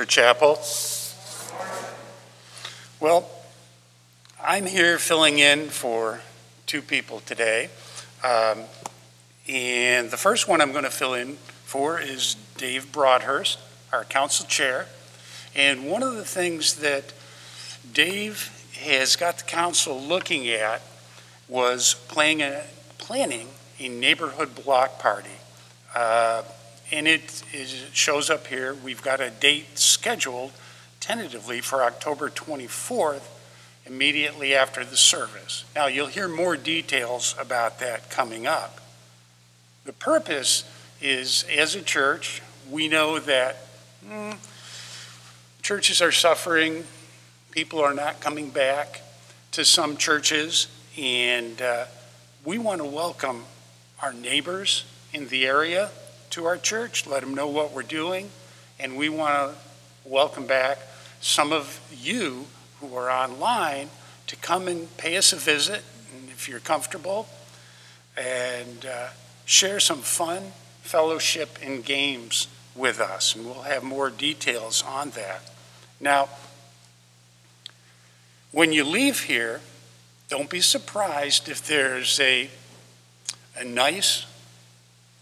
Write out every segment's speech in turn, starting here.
morning, Chapel. Well, I'm here filling in for two people today. Um, and the first one I'm going to fill in for is Dave Broadhurst, our council chair. And one of the things that Dave has got the council looking at was playing a, planning a neighborhood block party. Uh, and it, is, it shows up here. We've got a date scheduled tentatively for October 24th, immediately after the service. Now, you'll hear more details about that coming up. The purpose is, as a church, we know that mm, churches are suffering, people are not coming back to some churches, and uh, we want to welcome our neighbors in the area to our church, let them know what we're doing, and we want to welcome back some of you who are online to come and pay us a visit, and if you're comfortable, and uh, share some fun fellowship and games with us, and we'll have more details on that. Now, when you leave here, don't be surprised if there's a, a nice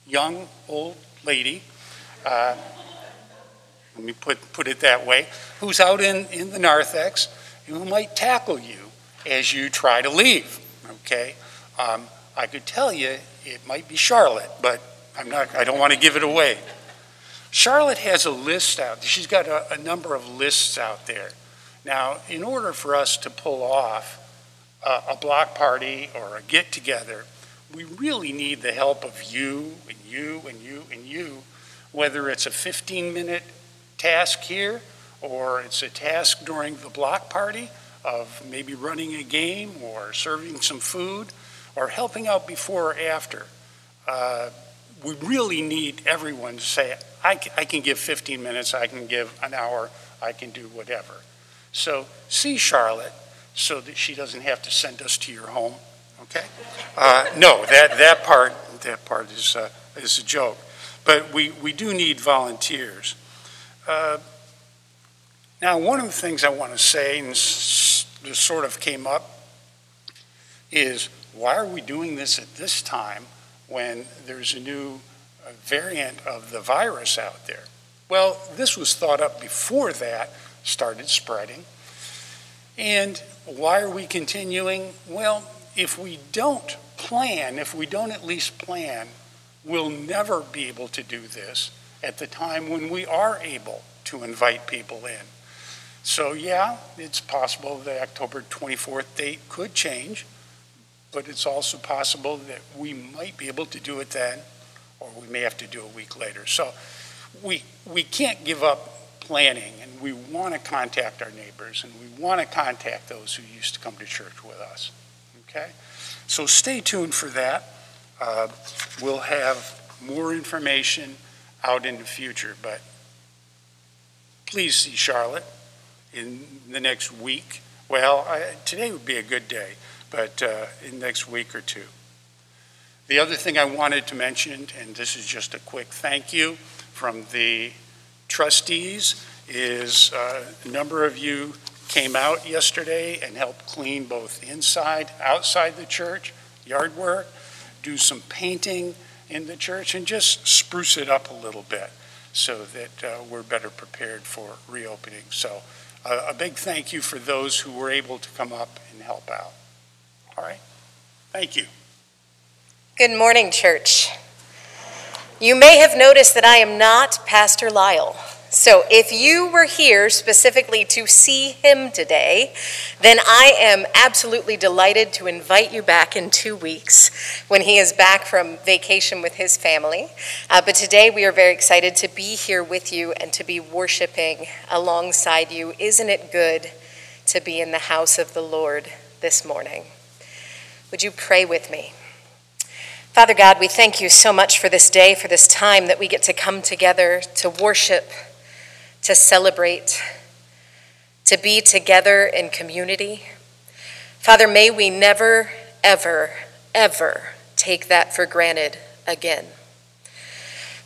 young old lady, uh, let me put, put it that way, who's out in, in the narthex and who might tackle you as you try to leave, okay? Um, I could tell you it might be Charlotte, but I'm not, I don't want to give it away. Charlotte has a list out. She's got a, a number of lists out there. Now, in order for us to pull off a, a block party or a get together, we really need the help of you and you and you and you, whether it's a 15 minute task here or it's a task during the block party of maybe running a game or serving some food or helping out before or after. Uh, we really need everyone to say, I, I can give 15 minutes, I can give an hour, I can do whatever. So see Charlotte so that she doesn't have to send us to your home okay? Uh, no, that, that part, that part is, uh, is a joke. But we, we do need volunteers. Uh, now, one of the things I want to say, and this sort of came up, is why are we doing this at this time when there's a new uh, variant of the virus out there? Well, this was thought up before that started spreading. And why are we continuing? Well, if we don't plan, if we don't at least plan, we'll never be able to do this at the time when we are able to invite people in. So, yeah, it's possible the October 24th date could change, but it's also possible that we might be able to do it then, or we may have to do a week later. So, we, we can't give up planning, and we want to contact our neighbors, and we want to contact those who used to come to church with us. Okay? So stay tuned for that. Uh, we'll have more information out in the future, but please see Charlotte in the next week. Well, I, today would be a good day, but uh, in the next week or two. The other thing I wanted to mention, and this is just a quick thank you from the trustees, is uh, a number of you came out yesterday and helped clean both inside, outside the church, yard work, do some painting in the church, and just spruce it up a little bit so that uh, we're better prepared for reopening. So uh, a big thank you for those who were able to come up and help out. All right? Thank you. Good morning, church. You may have noticed that I am not Pastor Lyle. So if you were here specifically to see him today, then I am absolutely delighted to invite you back in two weeks when he is back from vacation with his family. Uh, but today we are very excited to be here with you and to be worshiping alongside you. Isn't it good to be in the house of the Lord this morning? Would you pray with me? Father God, we thank you so much for this day, for this time that we get to come together to worship to celebrate, to be together in community. Father, may we never, ever, ever take that for granted again.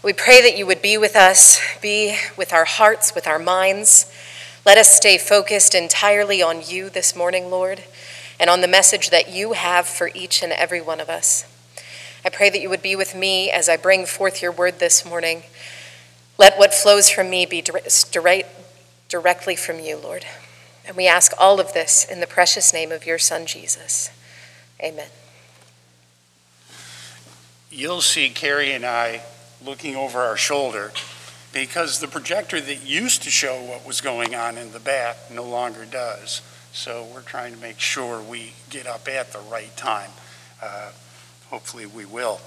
We pray that you would be with us, be with our hearts, with our minds. Let us stay focused entirely on you this morning, Lord, and on the message that you have for each and every one of us. I pray that you would be with me as I bring forth your word this morning. Let what flows from me be direct, directly from you, Lord. And we ask all of this in the precious name of your Son, Jesus. Amen. You'll see Carrie and I looking over our shoulder because the projector that used to show what was going on in the back no longer does. So we're trying to make sure we get up at the right time. Uh, hopefully we will.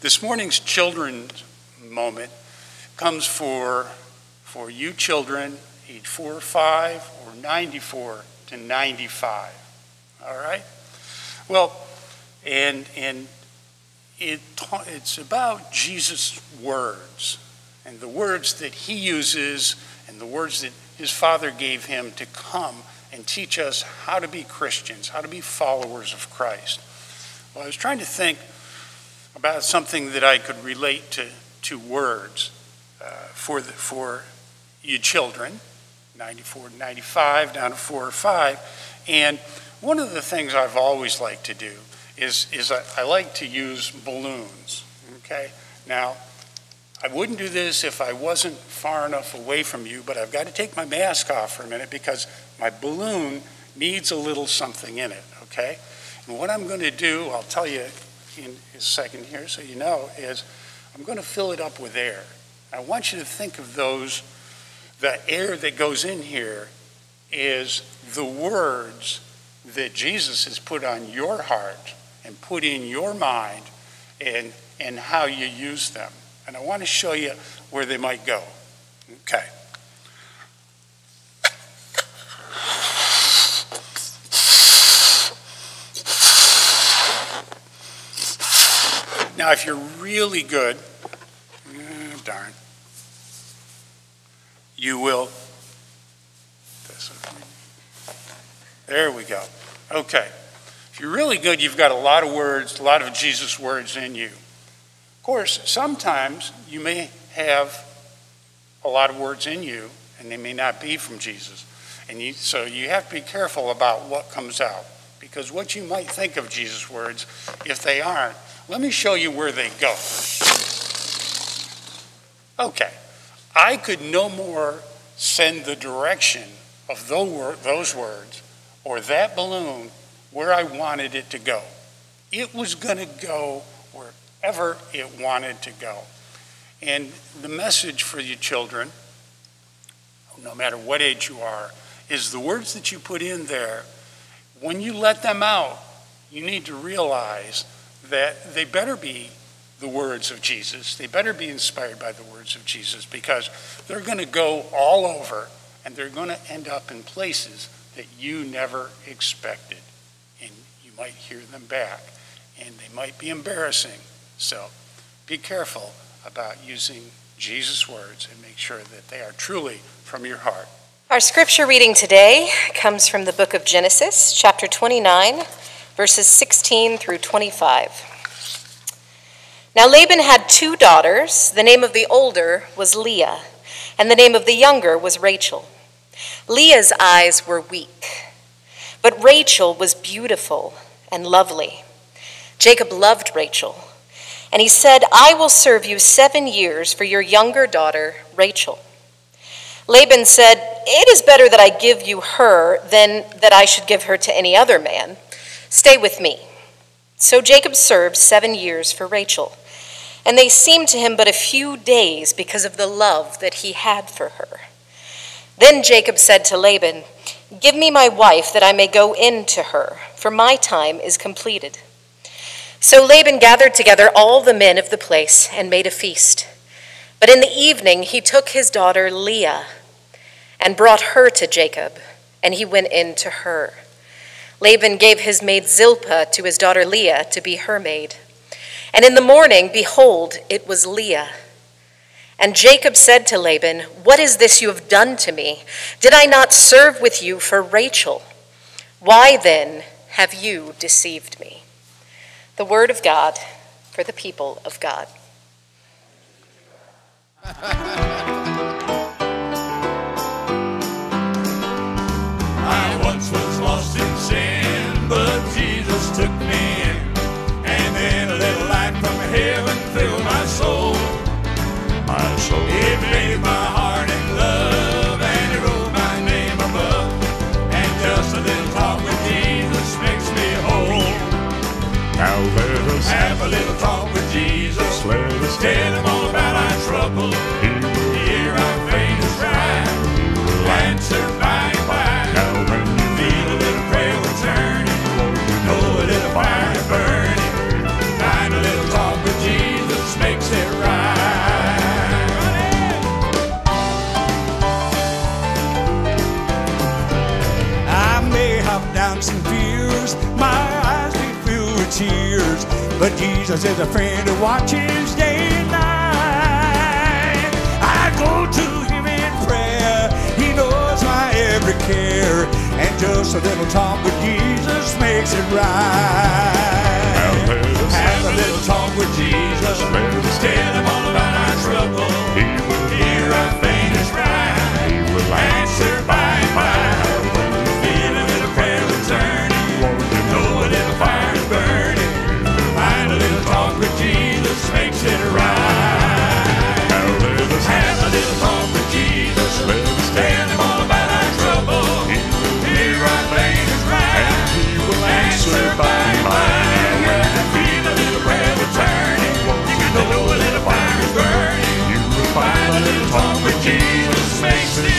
This morning's children's moment comes for, for you children age four or five or 94 to 95. All right? Well, and, and it, it's about Jesus' words and the words that he uses and the words that his father gave him to come and teach us how to be Christians, how to be followers of Christ. Well, I was trying to think about something that I could relate to, to words Uh, for, the, for you children, 94 to 95, down to 4 or 5. And one of the things I've always liked to do is, is I, I like to use balloons, okay? Now, I wouldn't do this if I wasn't far enough away from you, but I've got to take my mask off for a minute because my balloon needs a little something in it, okay? And what I'm going to do, I'll tell you in a second here so you know, is I'm going to fill it up with air. I want you to think of those, the air that goes in here is the words that Jesus has put on your heart and put in your mind and, and how you use them. And I want to show you where they might go. Okay. Now, if you're really good, darn, you will. There we go. Okay. If you're really good, you've got a lot of words, a lot of Jesus' words in you. Of course, sometimes you may have a lot of words in you, and they may not be from Jesus. And you, so you have to be careful about what comes out. Because what you might think of Jesus' words, if they aren't, let me show you where they go. Okay, I could no more send the direction of those words or that balloon where I wanted it to go. It was going to go wherever it wanted to go. And the message for you children, no matter what age you are, is the words that you put in there, when you let them out, you need to realize that they better be the words of Jesus. They better be inspired by the words of Jesus because they're going to go all over and they're going to end up in places that you never expected And you might hear them back, and they might be embarrassing. So be careful about using Jesus' words and make sure that they are truly from your heart. Our scripture reading today comes from the book of Genesis, chapter 29, verses 16 through 25. Now Laban had two daughters. The name of the older was Leah, and the name of the younger was Rachel. Leah's eyes were weak, but Rachel was beautiful and lovely. Jacob loved Rachel, and he said, I will serve you seven years for your younger daughter, Rachel. Laban said, It is better that I give you her than that I should give her to any other man. Stay with me. So Jacob served seven years for Rachel, and they seemed to him but a few days because of the love that he had for her. Then Jacob said to Laban, Give me my wife that I may go in to her, for my time is completed. So Laban gathered together all the men of the place and made a feast. But in the evening he took his daughter Leah and brought her to Jacob, and he went in to her. Laban gave his maid Zilpah to his daughter Leah to be her maid. And in the morning, behold, it was Leah. And Jacob said to Laban, What is this you have done to me? Did I not serve with you for Rachel? Why then have you deceived me? The word of God for the people of God. soul. My soul. It made my heart in love, and it wrote my name above. And just a little talk with Jesus makes me whole. Now let us Have a little talk with Jesus. let us Tell him all about doubts and fears, my eyes be fill with tears, but Jesus is a friend who watches day and night. I go to Him in prayer, He knows my every care, and just a little talk with Jesus makes it right. Have a little talk with Jesus, tell Him all about our trouble. He will Hear our faintest cry, He will answer Jesus. Let us Tell him all about our trouble. Hear our faintest cry. He will Answer by and by. Feel a little prayer returning. Know a little fire is burning. You will Find find a little talk with Jesus makes it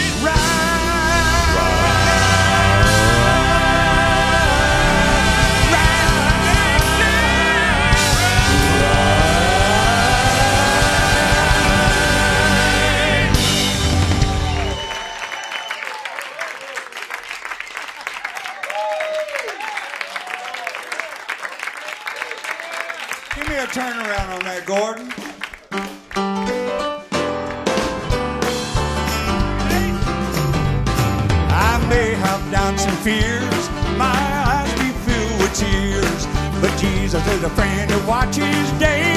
doubts and fears, my eyes be filled with tears, but Jesus is a friend who watches day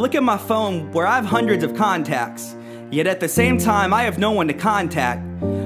look at my phone where I have hundreds of contacts, yet at the same time, I have no one to contact.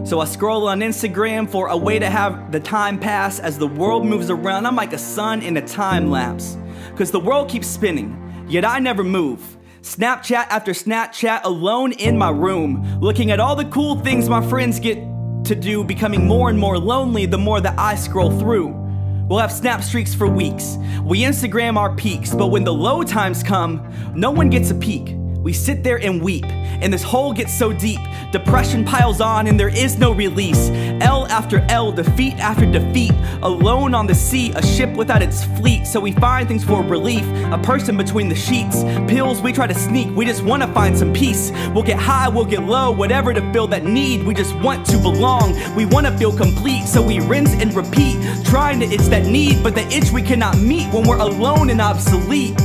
So I scroll on Instagram for a way to have the time pass as the world moves around. I'm like a sun in a time lapse. Cause the world keeps spinning, yet I never move. Snapchat after Snapchat alone in my room, looking at all the cool things my friends get to do, becoming more and more lonely the more that I scroll through. We'll have snap streaks for weeks. We Instagram our peaks, but when the low times come, no one gets a peek. We sit there and weep, and this hole gets so deep. Depression piles on, and there is no release. L after L, defeat after defeat. Alone on the sea, a ship without its fleet. So we find things for relief. A person between the sheets. Pills we try to sneak, we just wanna find some peace. We'll get high, we'll get low, whatever to fill that need. We just want to belong, we wanna feel complete. So we rinse and repeat, trying to itch that need, but the itch we cannot meet when we're alone and obsolete.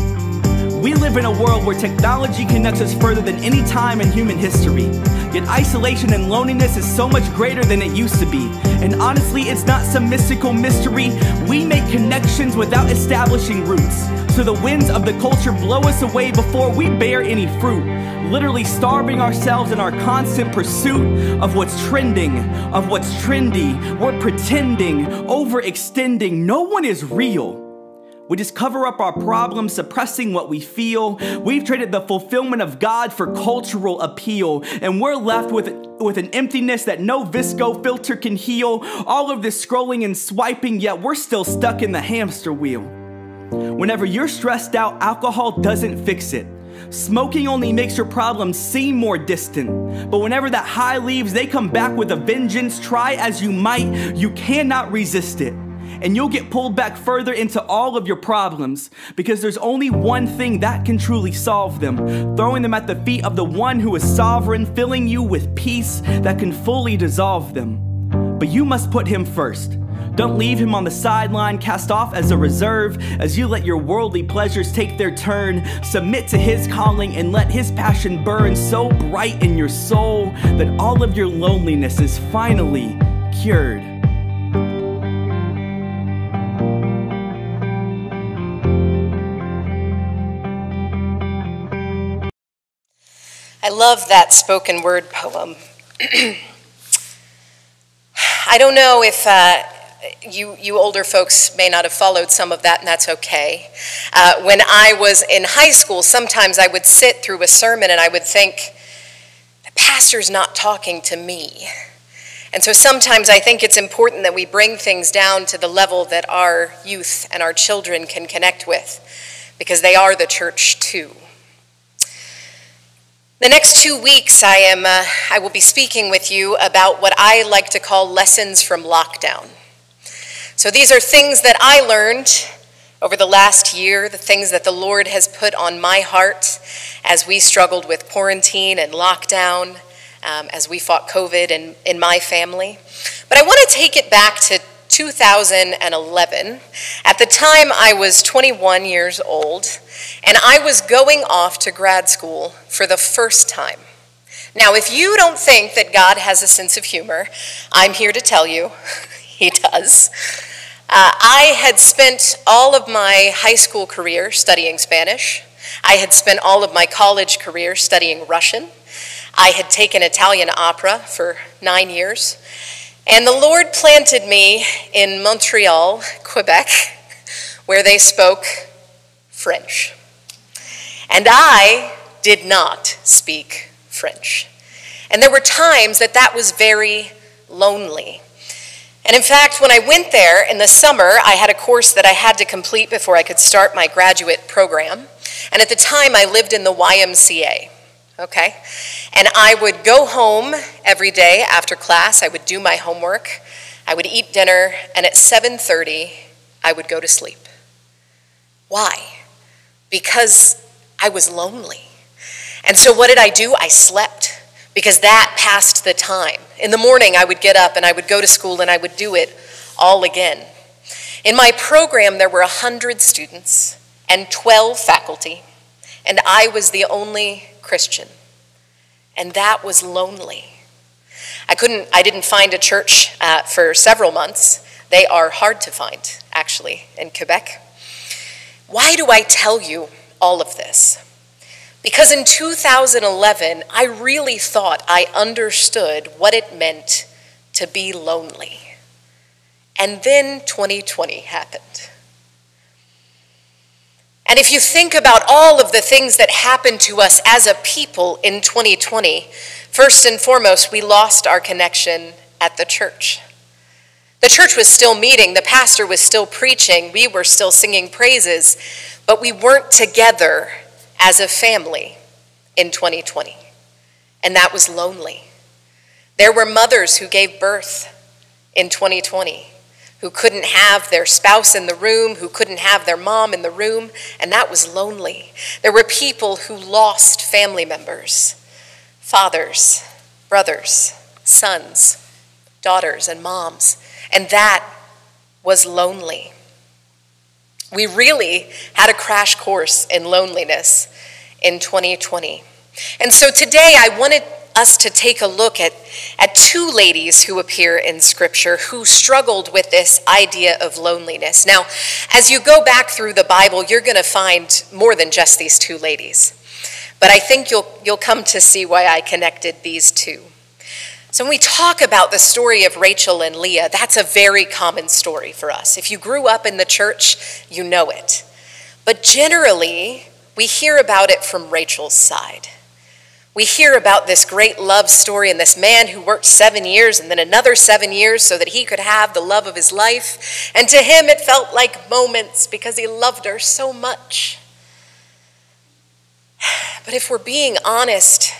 We live in a world where technology connects us further than any time in human history. Yet isolation and loneliness is so much greater than it used to be. And honestly, it's not some mystical mystery. We make connections without establishing roots. So the winds of the culture blow us away before we bear any fruit. Literally starving ourselves in our constant pursuit of what's trending, of what's trendy. We're pretending, overextending. No one is real. We just cover up our problems, suppressing what we feel. We've traded the fulfillment of God for cultural appeal, and we're left with, with an emptiness that no VSCO filter can heal. All of this scrolling and swiping, yet we're still stuck in the hamster wheel. Whenever you're stressed out, alcohol doesn't fix it. Smoking only makes your problems seem more distant. But whenever that high leaves, they come back with a vengeance. Try as you might, you cannot resist it and you'll get pulled back further into all of your problems because there's only one thing that can truly solve them throwing them at the feet of the one who is sovereign, filling you with peace that can fully dissolve them. But you must put him first. Don't leave him on the sideline, cast off as a reserve, as you let your worldly pleasures take their turn. Submit to his calling and let his passion burn so bright in your soul that all of your loneliness is finally cured. I love that spoken word poem. I don't know if uh, you, you older folks may not have followed some of that, and that's okay. Uh, when I was in high school, sometimes I would sit through a sermon and I would think, the pastor's not talking to me. And so sometimes I think it's important that we bring things down to the level that our youth and our children can connect with, because they are the church too. The next two weeks, I, am, uh, I will be speaking with you about what I like to call lessons from lockdown. So these are things that I learned over the last year, the things that the Lord has put on my heart as we struggled with quarantine and lockdown, um, as we fought COVID in, in my family. But I want to take it back to 2011. At the time, I was 21 years old, and I was going off to grad school for the first time. Now, if you don't think that God has a sense of humor, I'm here to tell you he does. Uh, I had spent all of my high school career studying Spanish. I had spent all of my college career studying Russian. I had taken Italian opera for nine years. And the Lord planted me in Montreal, Quebec, where they spoke French. And I did not speak French. And there were times that that was very lonely. And in fact, when I went there in the summer, I had a course that I had to complete before I could start my graduate program. And at the time, I lived in the YMCA okay? And I would go home every day after class. I would do my homework. I would eat dinner, and at 7:30, I would go to sleep. Why? Because I was lonely. And so what did I do? I slept because that passed the time. In the morning, I would get up and I would go to school and I would do it all again. In my program, there were 100 students and 12 faculty, and I was the only Christian. And that was lonely. I couldn't, I didn't find a church uh, for several months. They are hard to find, actually, in Quebec. Why do I tell you all of this? Because in 2011, I really thought I understood what it meant to be lonely. And then 2020 happened. And if you think about all of the things that happened to us as a people in 2020, first and foremost, we lost our connection at the church. The church was still meeting, the pastor was still preaching, we were still singing praises, but we weren't together as a family in 2020. And that was lonely. There were mothers who gave birth in 2020 who couldn't have their spouse in the room, who couldn't have their mom in the room, and that was lonely. There were people who lost family members fathers, brothers, sons, daughters, and moms, and that was lonely. We really had a crash course in loneliness in 2020. And so today I wanted us to take a look at, at two ladies who appear in Scripture who struggled with this idea of loneliness. Now, as you go back through the Bible, you're going to find more than just these two ladies. But I think you'll, you'll come to see why I connected these two. So, when we talk about the story of Rachel and Leah, that's a very common story for us. If you grew up in the church, you know it. But generally, we hear about it from Rachel's side. We hear about this great love story and this man who worked seven years and then another seven years so that he could have the love of his life. And to him, it felt like moments because he loved her so much. But if we're being honest,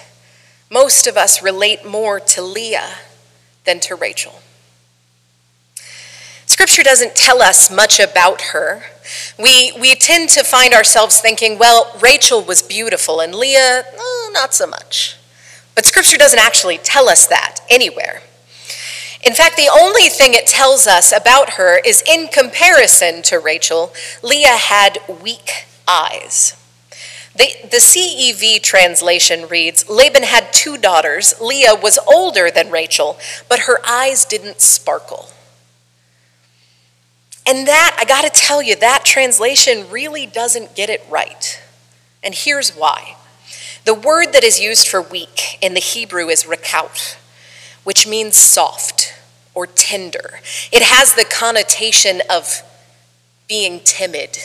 most of us relate more to Leah than to Rachel. Scripture doesn't tell us much about her. We, we tend to find ourselves thinking, well, Rachel was beautiful and Leah, oh, not so much. But Scripture doesn't actually tell us that anywhere. In fact, the only thing it tells us about her is in comparison to Rachel, Leah had weak eyes. The, the CEV translation reads Laban had two daughters. Leah was older than Rachel, but her eyes didn't sparkle. And that, I got to tell you, that translation really doesn't get it right. And here's why. The word that is used for weak in the Hebrew is rakaut, which means soft or tender. It has the connotation of being timid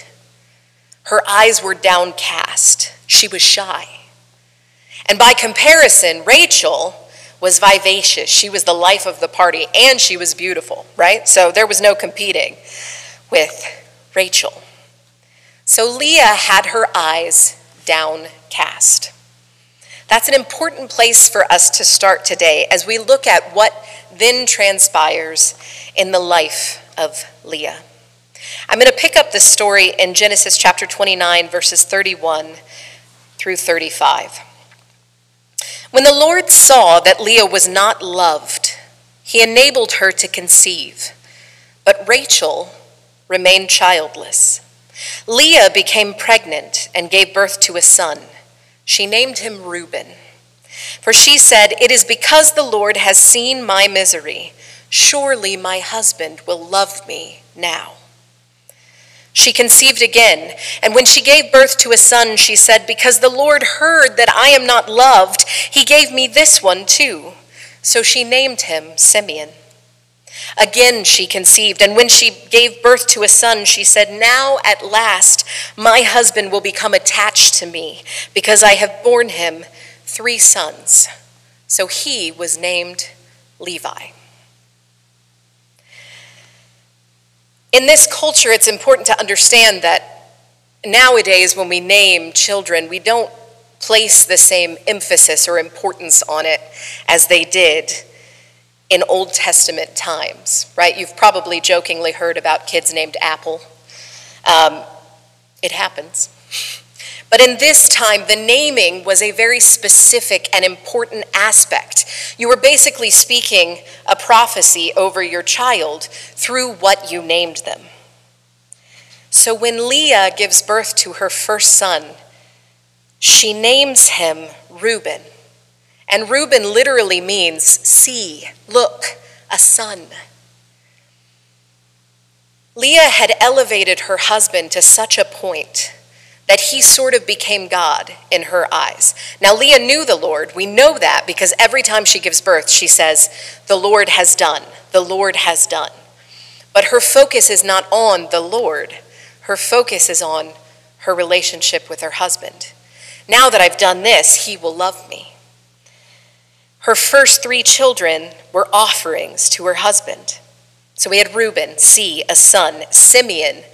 her eyes were downcast. She was shy. And by comparison, Rachel was vivacious. She was the life of the party, and she was beautiful, right? So there was no competing with Rachel. So Leah had her eyes downcast. That's an important place for us to start today as we look at what then transpires in the life of Leah. I'm going to pick up the story in Genesis chapter 29, verses 31 through 35. When the Lord saw that Leah was not loved, he enabled her to conceive, but Rachel remained childless. Leah became pregnant and gave birth to a son. She named him Reuben. For she said, It is because the Lord has seen my misery. Surely my husband will love me now. She conceived again, and when she gave birth to a son, she said, Because the Lord heard that I am not loved, he gave me this one too. So she named him Simeon. Again she conceived, and when she gave birth to a son, she said, Now at last my husband will become attached to me, because I have borne him three sons. So he was named Levi. In this culture, it's important to understand that nowadays, when we name children, we don't place the same emphasis or importance on it as they did in Old Testament times, right? You've probably jokingly heard about kids named Apple. Um, it happens. But in this time, the naming was a very specific and important aspect. You were basically speaking a prophecy over your child through what you named them. So when Leah gives birth to her first son, she names him Reuben. And Reuben literally means see, look, a son. Leah had elevated her husband to such a point that he sort of became God in her eyes. Now, Leah knew the Lord. We know that because every time she gives birth, she says, The Lord has done. The Lord has done. But her focus is not on the Lord, her focus is on her relationship with her husband. Now that I've done this, he will love me. Her first three children were offerings to her husband. So we had Reuben, see, a son, Simeon,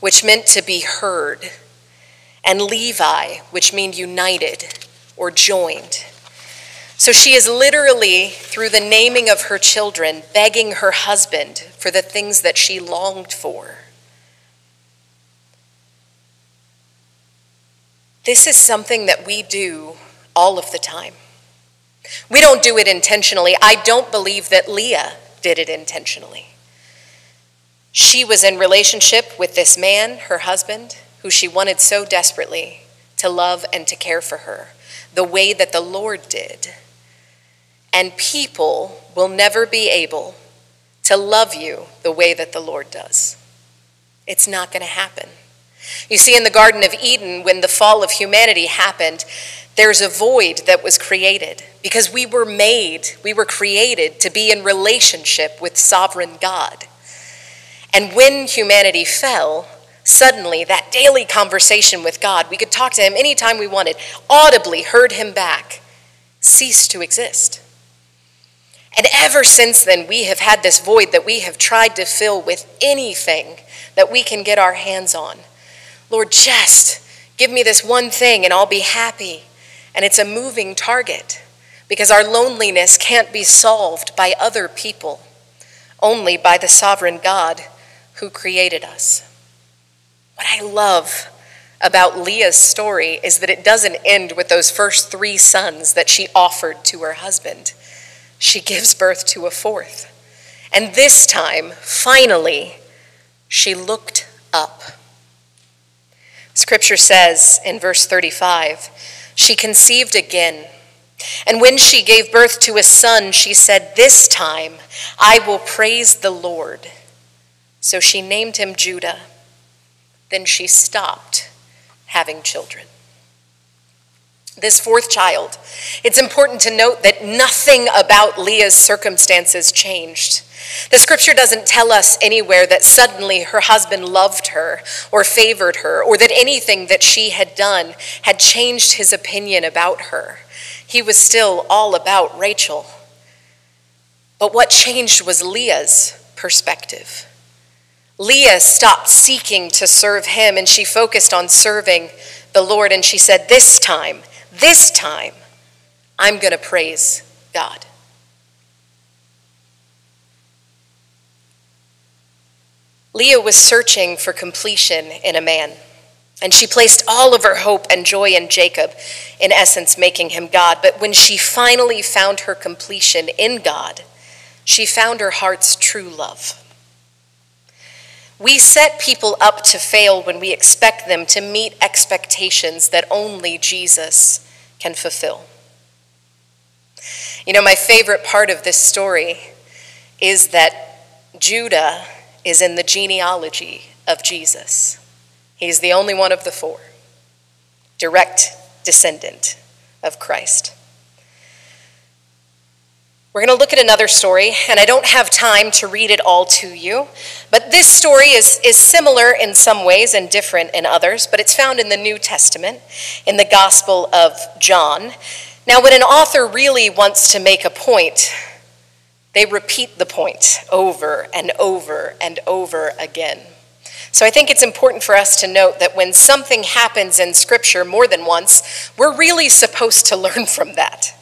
which meant to be heard and Levi, which meant united or joined. So she is literally, through the naming of her children, begging her husband for the things that she longed for. This is something that we do all of the time. We don't do it intentionally. I don't believe that Leah did it intentionally. She was in relationship with this man, her husband, who she wanted so desperately to love and to care for her, the way that the Lord did. And people will never be able to love you the way that the Lord does. It's not going to happen. You see, in the Garden of Eden, when the fall of humanity happened, there's a void that was created because we were made, we were created to be in relationship with sovereign God. And when humanity fell, suddenly that daily conversation with God, we could talk to Him anytime we wanted, audibly heard Him back, ceased to exist. And ever since then, we have had this void that we have tried to fill with anything that we can get our hands on. Lord, just give me this one thing and I'll be happy. And it's a moving target because our loneliness can't be solved by other people, only by the sovereign God who created us. What I love about Leah's story is that it doesn't end with those first three sons that she offered to her husband. She gives birth to a fourth. And this time, finally, she looked up. Scripture says in verse 35 she conceived again. And when she gave birth to a son, she said, This time I will praise the Lord. So she named him Judah. Then she stopped having children. This fourth child, it's important to note that nothing about Leah's circumstances changed. The scripture doesn't tell us anywhere that suddenly her husband loved her or favored her or that anything that she had done had changed his opinion about her. He was still all about Rachel. But what changed was Leah's perspective. Leah stopped seeking to serve him and she focused on serving the Lord. And she said, This time, this time, I'm going to praise God. Leah was searching for completion in a man, and she placed all of her hope and joy in Jacob, in essence, making him God. But when she finally found her completion in God, she found her heart's true love. We set people up to fail when we expect them to meet expectations that only Jesus can fulfill. You know, my favorite part of this story is that Judah is in the genealogy of Jesus. He's the only one of the four, direct descendant of Christ. We're going to look at another story, and I don't have time to read it all to you, but this story is, is similar in some ways and different in others, but it's found in the New Testament, in the Gospel of John. Now, when an author really wants to make a point, they repeat the point over and over and over again. So I think it's important for us to note that when something happens in Scripture more than once, we're really supposed to learn from that,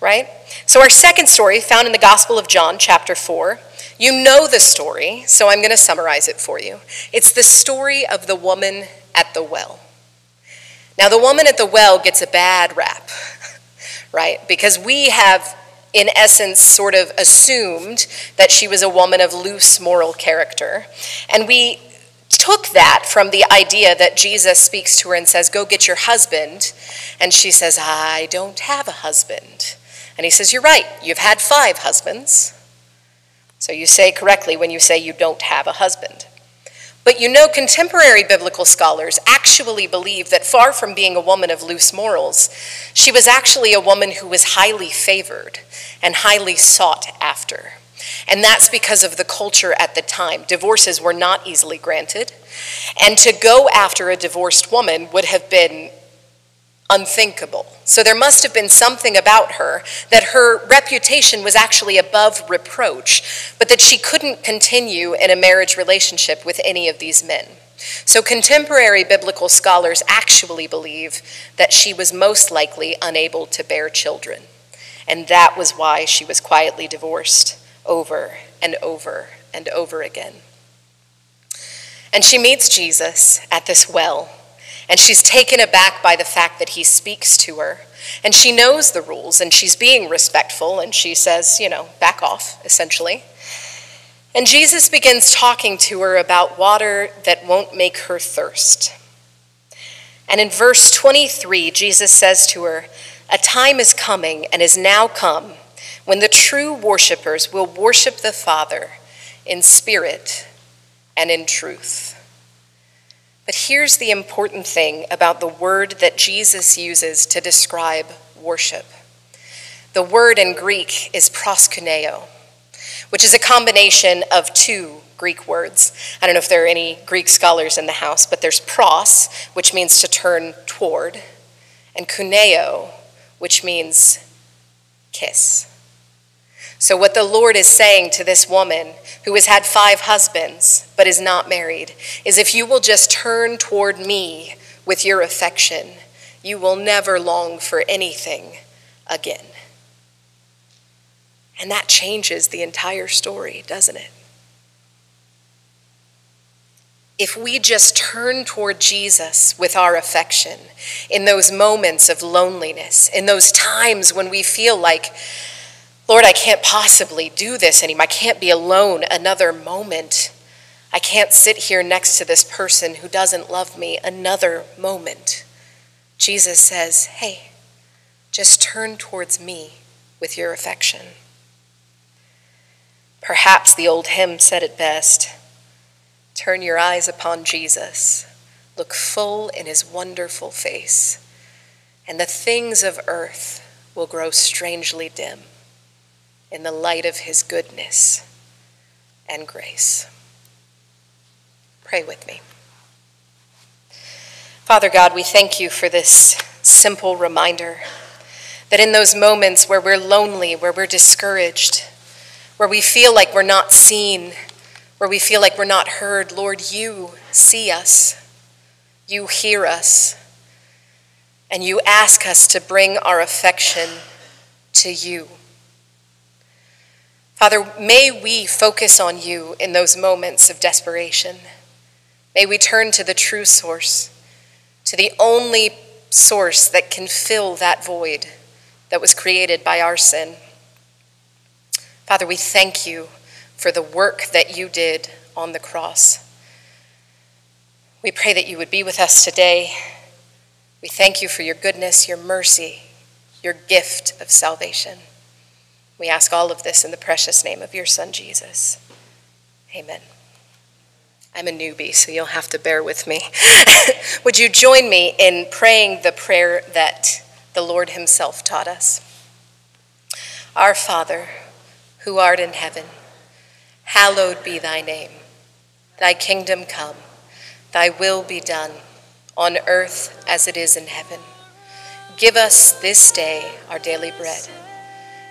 right? So our second story, found in the Gospel of John, chapter 4, you know the story, so I'm going to summarize it for you. It's the story of the woman at the well. Now, the woman at the well gets a bad rap, right? Because we have in essence, sort of assumed that she was a woman of loose moral character. And we took that from the idea that Jesus speaks to her and says, Go get your husband. And she says, I don't have a husband. And he says, You're right, you've had five husbands. So you say correctly when you say you don't have a husband. But you know, contemporary biblical scholars actually believe that far from being a woman of loose morals, she was actually a woman who was highly favored and highly sought after. And that's because of the culture at the time. Divorces were not easily granted. And to go after a divorced woman would have been unthinkable. So there must have been something about her that her reputation was actually above reproach, but that she couldn't continue in a marriage relationship with any of these men. So contemporary biblical scholars actually believe that she was most likely unable to bear children. And that was why she was quietly divorced over and over and over again. And she meets Jesus at this well and she's taken aback by the fact that he speaks to her. And she knows the rules and she's being respectful and she says, you know, back off, essentially. And Jesus begins talking to her about water that won't make her thirst. And in verse 23, Jesus says to her, A time is coming and is now come when the true worshipers will worship the Father in spirit and in truth. But here's the important thing about the word that Jesus uses to describe worship. The word in Greek is proskuneo, which is a combination of two Greek words. I don't know if there are any Greek scholars in the house, but there's pros, which means to turn toward, and kuneo, which means kiss. So, what the Lord is saying to this woman who has had five husbands but is not married is if you will just turn toward me with your affection, you will never long for anything again. And that changes the entire story, doesn't it? If we just turn toward Jesus with our affection in those moments of loneliness, in those times when we feel like, Lord, I can't possibly do this anymore. I can't be alone another moment. I can't sit here next to this person who doesn't love me another moment. Jesus says, Hey, just turn towards me with your affection. Perhaps the old hymn said it best Turn your eyes upon Jesus, look full in his wonderful face, and the things of earth will grow strangely dim in the light of his goodness and grace. Pray with me. Father God, we thank you for this simple reminder that in those moments where we're lonely, where we're discouraged, where we feel like we're not seen, where we feel like we're not heard, Lord, you see us, you hear us, and you ask us to bring our affection to you. Father, may we focus on you in those moments of desperation. May we turn to the true source, to the only source that can fill that void that was created by our sin. Father, we thank you for the work that you did on the cross. We pray that you would be with us today. We thank you for your goodness, your mercy, your gift of salvation. We ask all of this in the precious name of your Son, Jesus. Amen. I'm a newbie, so you'll have to bear with me. Would you join me in praying the prayer that the Lord Himself taught us? Our Father, who art in heaven, Hallowed be thy name. Thy kingdom come, thy will be done, on earth as it is in heaven. Give us this day our daily bread,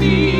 me.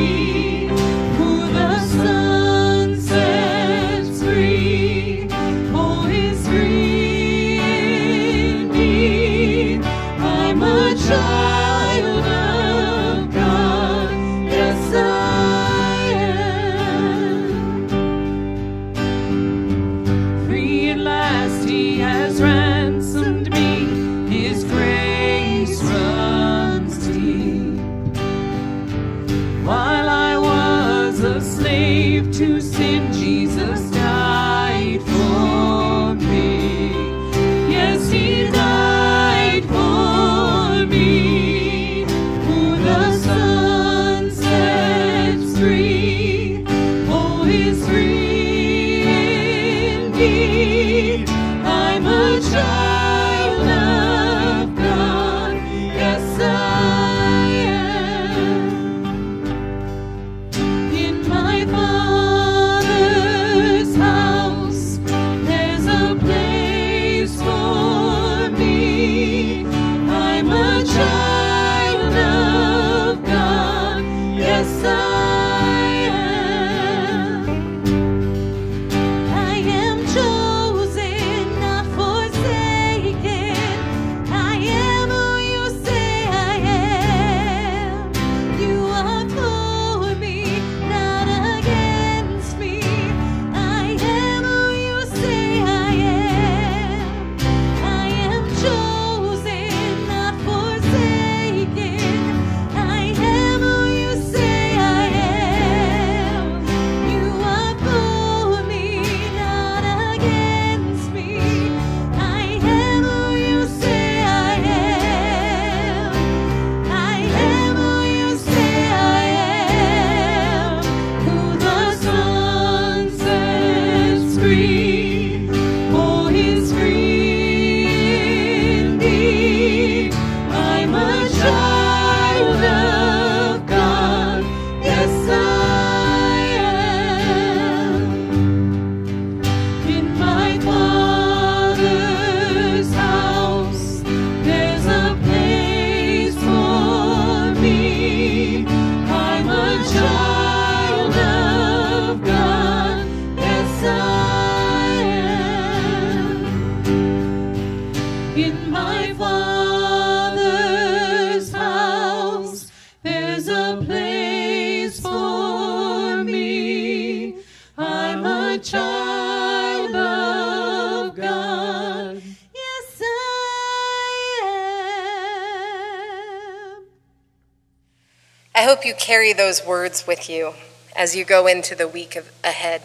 I hope you carry those words with you as you go into the week of, ahead.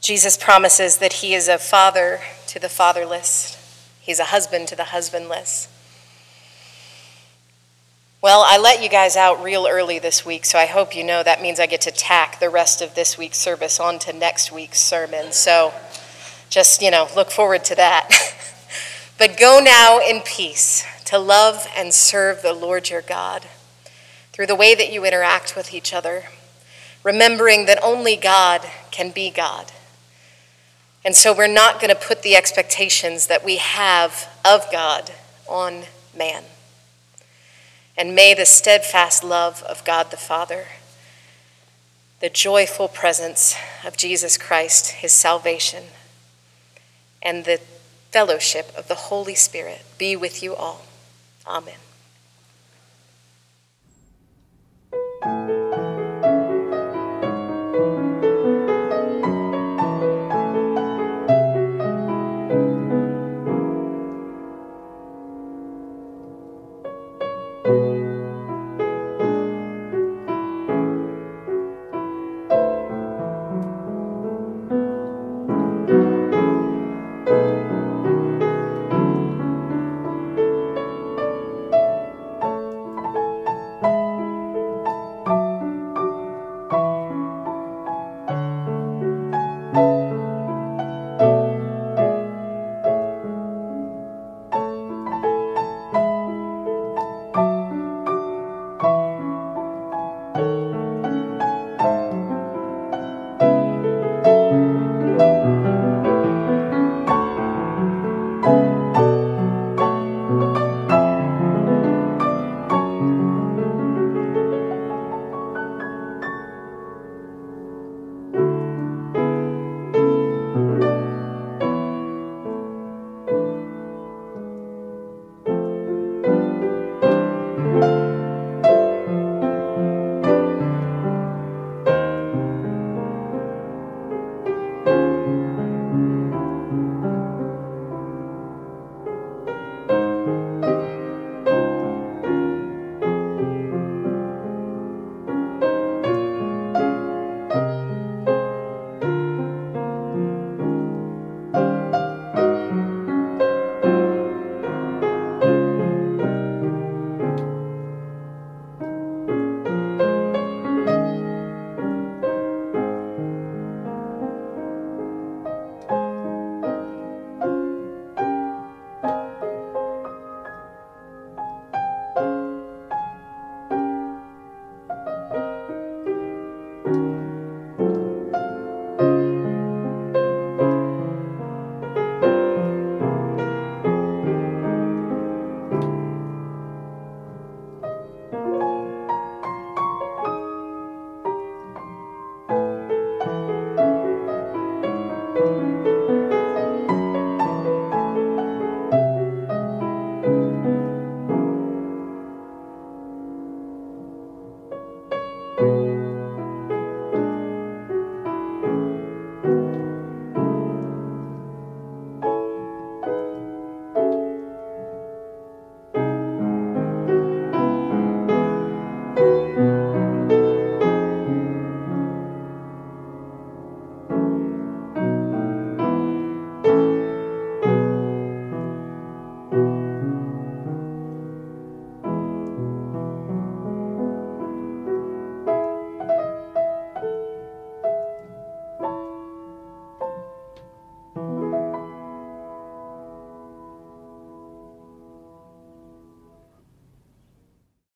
Jesus promises that he is a father to the fatherless, he's a husband to the husbandless. Well, I let you guys out real early this week, so I hope you know that means I get to tack the rest of this week's service onto next week's sermon. So just, you know, look forward to that. but go now in peace to love and serve the Lord your God through the way that you interact with each other, remembering that only God can be God. And so we're not going to put the expectations that we have of God on man. And may the steadfast love of God the Father, the joyful presence of Jesus Christ, his salvation, and the fellowship of the Holy Spirit be with you all. Amen.